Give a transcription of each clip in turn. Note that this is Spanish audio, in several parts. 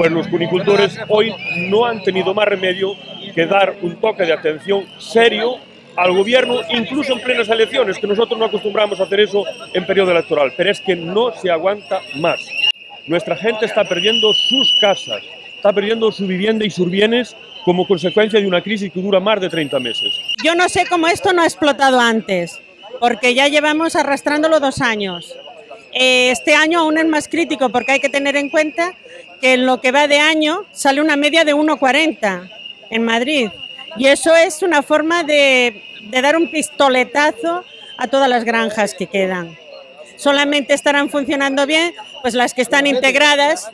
pues los cunicultores hoy no han tenido más remedio que dar un toque de atención serio al gobierno, incluso en plenas elecciones, que nosotros no acostumbramos a hacer eso en periodo electoral, pero es que no se aguanta más. Nuestra gente está perdiendo sus casas, está perdiendo su vivienda y sus bienes como consecuencia de una crisis que dura más de 30 meses. Yo no sé cómo esto no ha explotado antes, porque ya llevamos arrastrándolo dos años. Eh, este año aún es más crítico porque hay que tener en cuenta que en lo que va de año sale una media de 1,40 en Madrid. Y eso es una forma de, de dar un pistoletazo a todas las granjas que quedan. Solamente estarán funcionando bien pues las que están integradas,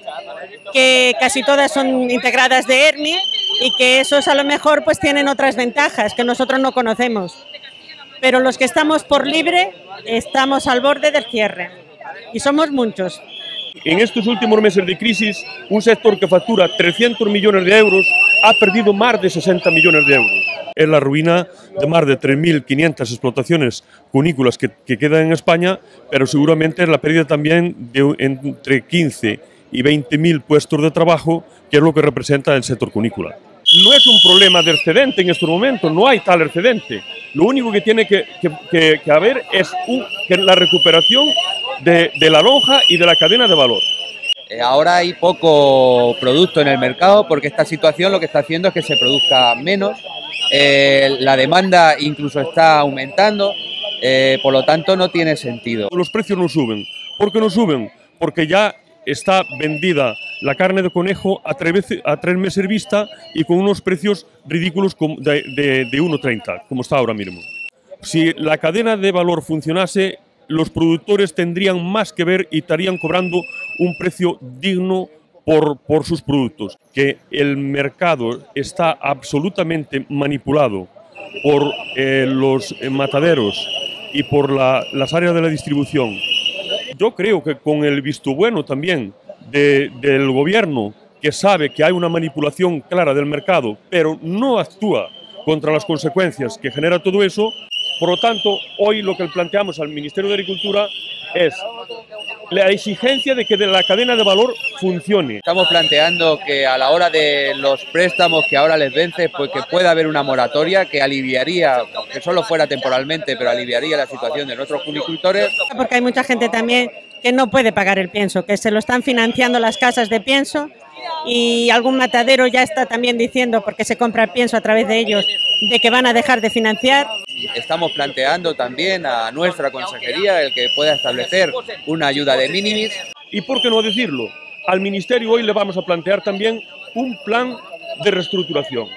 que casi todas son integradas de ERMI y que esos a lo mejor pues tienen otras ventajas que nosotros no conocemos. Pero los que estamos por libre estamos al borde del cierre y somos muchos. En estos últimos meses de crisis, un sector que factura 300 millones de euros ha perdido más de 60 millones de euros. Es la ruina de más de 3.500 explotaciones cunícolas que, que, quedan en España, pero seguramente es la pérdida también de entre 15 y 20.000 puestos de trabajo, que es lo que representa el sector cunícola. No es un problema de excedente en estos momentos, no hay tal excedente. Lo único que tiene que, que, que haber es un, la recuperación de, de la lonja y de la cadena de valor. Eh, ahora hay poco producto en el mercado porque esta situación lo que está haciendo es que se produzca menos, eh, la demanda incluso está aumentando, eh, por lo tanto no tiene sentido. Los precios no suben. ¿Por qué no suben? Porque ya está vendida la carne de conejo a tres, a tres meses vista y con unos precios ridículos de, de, de 1,30, como está ahora mismo. Si la cadena de valor funcionase, los productores tendrían más que ver y estarían cobrando un precio digno por, por, sus productos. Que el mercado está absolutamente manipulado por eh, los mataderos y por la, las áreas de la distribución. Yo creo que con el visto bueno también de, del gobierno, que sabe que hay una manipulación clara del mercado, pero no actúa contra las consecuencias que genera todo eso, por lo tanto, hoy lo que planteamos al Ministerio de Agricultura es la exigencia de que la cadena de valor funcione. Estamos planteando que a la hora de los préstamos que ahora les vence, pues que pueda haber una moratoria que aliviaría, que solo fuera temporalmente, pero aliviaría la situación de nuestros cunicultores. Porque hay mucha gente también que no puede pagar el pienso, que se lo están financiando las casas de pienso y algún matadero ya está también diciendo, porque se compra el pienso a través de ellos, de que van a dejar de financiar. Estamos planteando también a nuestra consejería el que pueda establecer una ayuda de minimis. Y por qué no decirlo, al Ministerio hoy le vamos a plantear también un plan de reestructuración